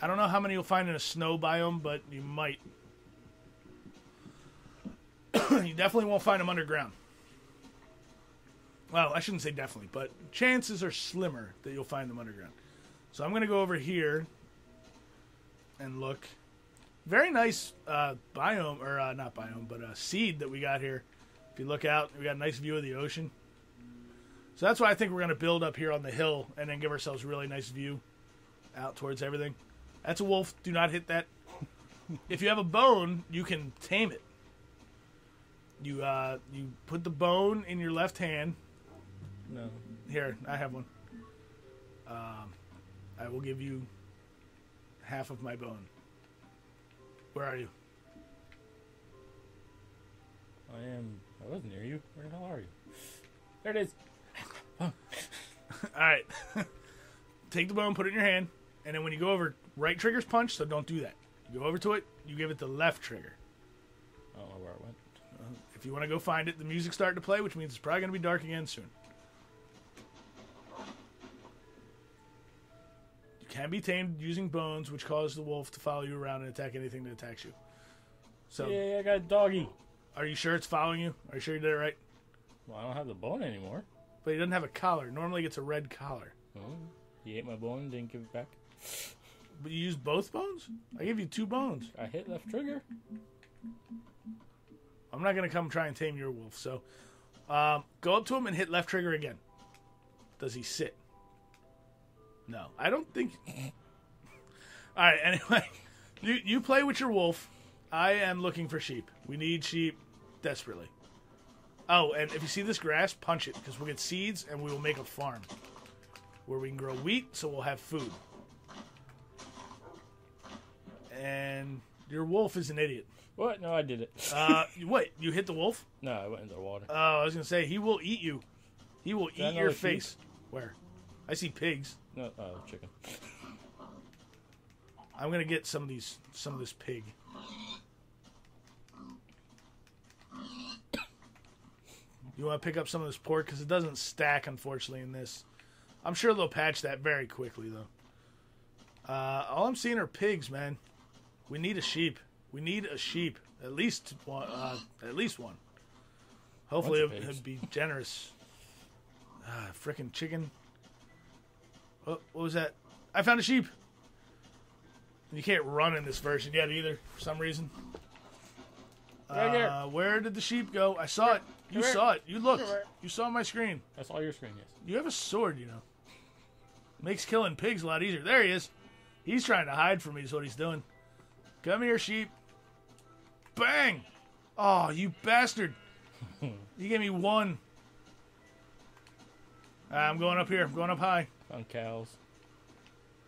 I don't know how many you'll find in a snow biome, but you might. you definitely won't find them underground. Well, I shouldn't say definitely, but chances are slimmer that you'll find them underground. So I'm going to go over here and look. Very nice uh, biome, or uh, not biome, but a seed that we got here. If you look out, we got a nice view of the ocean. So that's why I think we're going to build up here on the hill and then give ourselves a really nice view out towards everything. That's a wolf. Do not hit that. if you have a bone, you can tame it. You uh, you put the bone in your left hand. No. Here, I have one. Um, I will give you half of my bone. Where are you? I am. I was near you. Where the hell are you? There it is. All right. Take the bone, put it in your hand, and then when you go over, right trigger's punch, so don't do that. You go over to it, you give it the left trigger. I don't know where it went. Uh-huh. If you want to go find it, the music's starting to play, which means it's probably going to be dark again soon. You can be tamed using bones, which cause the wolf to follow you around and attack anything that attacks you. So, Yeah, I got a doggy. are you sure it's following you? Are you sure you did it right? Well, I don't have the bone anymore. But he doesn't have a collar. Normally, it's a red collar. Oh, he ate my bone and didn't give it back. But you use both bones? I gave you two bones. I hit left trigger. I'm not gonna come try and tame your wolf. So, um, go up to him and hit left trigger again. Does he sit? No, I don't think. All right. Anyway, you you play with your wolf. I am looking for sheep. We need sheep desperately. Oh, and if you see this grass, punch it because we'll get seeds and we will make a farm where we can grow wheat, so we'll have food. And your wolf is an idiot. What? No, I did it. Uh, what? You hit the wolf? no, I went into the water. Oh, I was gonna say he will eat you. He will I eat your face. Where? I see pigs. No, oh, chicken. I'm gonna get some of these, some of this pig. You want to pick up some of this pork because it doesn't stack, unfortunately, in this. I'm sure they'll patch that very quickly, though. Uh, all I'm seeing are pigs, man. We need a sheep. We need a sheep. At least one. Uh, at least one. Hopefully, it, would be generous. Ah, frickin' chicken. Oh, what was that? I found a sheep. You can't run in this version yet either, for some reason. Right here. Uh, where did the sheep go? I saw it. You Come here. saw it. You looked. Here. You saw my screen. That's all your screen is. You have a sword, you know. Makes killing pigs a lot easier. There he is. He's trying to hide from me, is what he's doing. Come here, sheep. Bang! Oh, you bastard. you gave me one. I'm going up here. I'm going up high. On cows.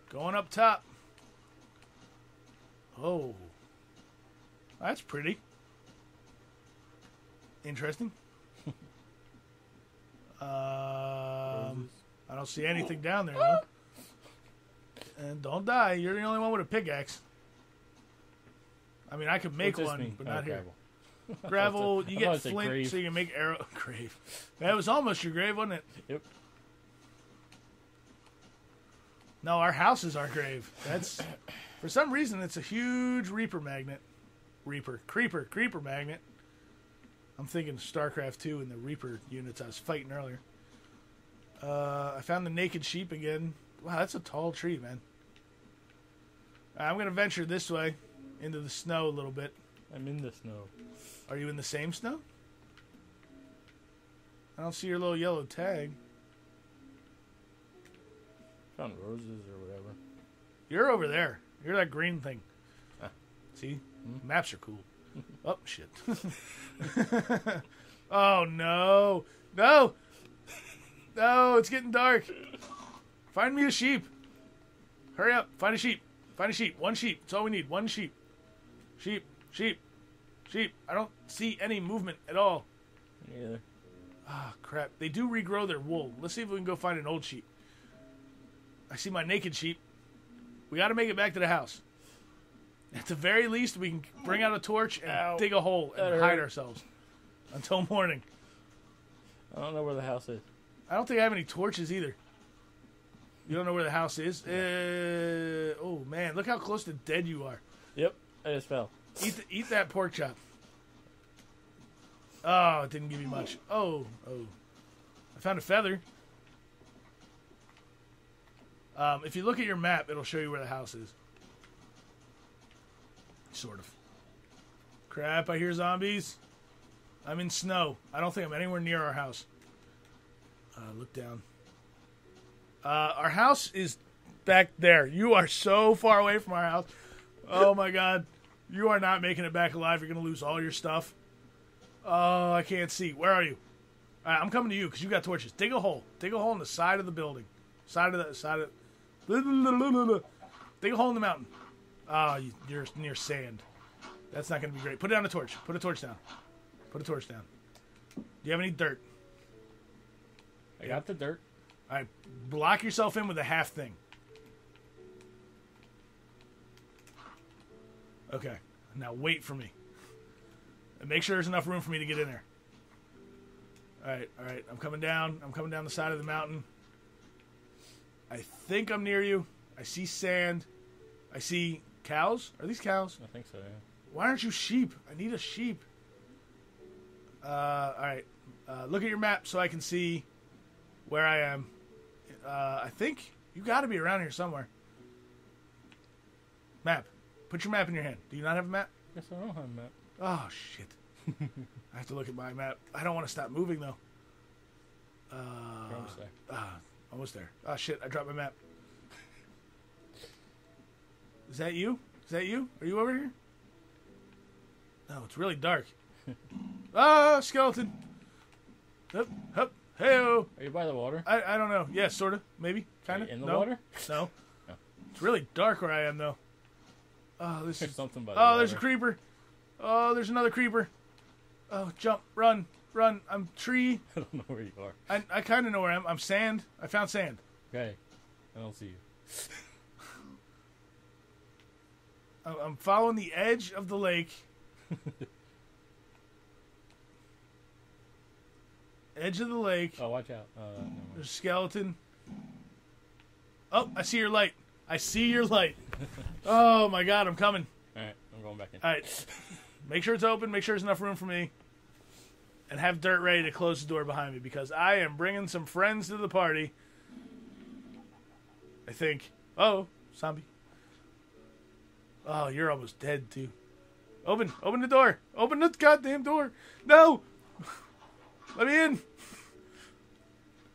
Going up top. Oh. That's pretty. Interesting. um, I don't see anything down there, though. And don't die. You're the only one with a pickaxe. I mean, I could make one, mean? but Oh, not here. gravel. Gravel, you get flint, so you can make arrow. Grave. That was almost your grave, wasn't it? Yep. No, our house is our grave. That's for some reason it's a huge reaper magnet. Reaper, creeper, creeper magnet. I'm thinking StarCraft 2 and the reaper units I was fighting earlier. Uh, I found the naked sheep again. Wow, that's a tall tree, man. I'm gonna venture this way into the snow a little bit. I'm in the snow. Are you in the same snow? I don't see your little yellow tag. Found roses or whatever. You're over there. You're that green thing. Ah. See? Maps are cool. oh, shit. oh, no. No. No, it's getting dark. Find me a sheep. Hurry up. Find a sheep. Find a sheep. One sheep. That's all we need. One sheep. Sheep. Sheep. Sheep. I don't see any movement at all. Me Either. Ah, crap. They do regrow their wool. Let's see if we can go find an old sheep. I see my naked sheep. We got to make it back to the house. At the very least, we can bring out a torch and Ow. dig a hole and That hide hurt. ourselves until morning. I don't know where the house is. I don't think I have any torches either. You don't know where the house is? Uh, oh man, look how close to dead you are. Yep, I just fell. Eat the, eat that pork chop. Oh, it didn't give me much. Oh, oh. I found a feather. Um, if you look at your map, it'll show you where the house is. Sort of. Crap, I hear zombies. I'm in snow. I don't think I'm anywhere near our house. Uh, look down. Uh, our house is back there. You are so far away from our house. Oh my god. You are not making it back alive. You're going to lose all your stuff. Oh, I can't see. Where are you? All right, I'm coming to you because you got torches. Dig a hole. Dig a hole in the side of the building. Side of the side of. Dig a hole in the mountain. Ah, oh, you're near sand. That's not going to be great. Put down a torch. Put a torch down. Put a torch down. Do you have any dirt? I got the dirt. All right, block yourself in with a half thing. Okay, now wait for me. And make sure there's enough room for me to get in there. All right, all right. I'm coming down. I'm coming down the side of the mountain. I think I'm near you. I see sand. I see cows. Are these cows? I think so. Yeah. Why aren't you sheep? I need a sheep. Uh, all right. Uh, look at your map so I can see where I am. Uh, I think you got to be around here somewhere. Map. Put your map in your hand. Do you not have a map? Yes, I don't have a map. Oh shit! I have to look at my map. I don't want to stop moving though. Uh, You're almost there. Ah, almost there. Oh shit! I dropped my map. Is that you? Is that you? Are you over here? No, it's really dark. ah, skeleton. Hup, hup, heyo. Are you by the water? I, I don't know. Yeah, sort of. Maybe. Kind of. in the no? water? No. Oh. It's really dark where I am though. Oh, this There's is. something by the Oh, there's a creeper. Oh, there's another creeper. Oh, jump, run, run. I'm tree. I don't know where you are. I, I kind of know where I am. I'm sand. I found sand. Okay, I don't see you. I'm I'm following the edge of the lake. edge of the lake. Oh, watch out. Uh. There's a skeleton. Oh, I see your light. I see your light. Oh my god, I'm coming. All right, I'm going back in. All right. Make sure it's open. Make sure there's enough room for me. And have dirt ready to close the door behind me because I am bringing some friends to the party. I think. Oh, zombie. Oh, you're almost dead too. Open, open the door. Open the goddamn door. No. Let me in.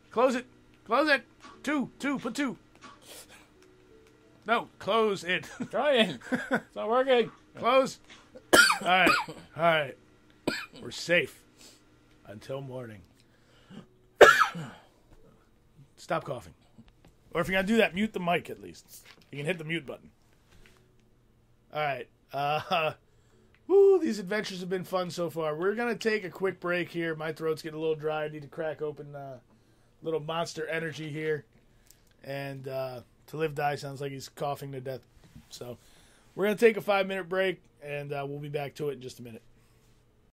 Close it. Close it. Two, two, put two. No, close it. Trying. it's not working. Close. all right. All right. We're safe until morning. Stop coughing. Or if you're going to do that, mute the mic at least. You can hit the mute button. All right. Uh, woo, these adventures have been fun so far. We're going to take a quick break here. My throat's getting a little dry. I need to crack open a uh, little monster energy here. And uh, ToLiveDie sounds like he's coughing to death. So we're going to take a five minute break and uh, we'll be back to it in just a minute.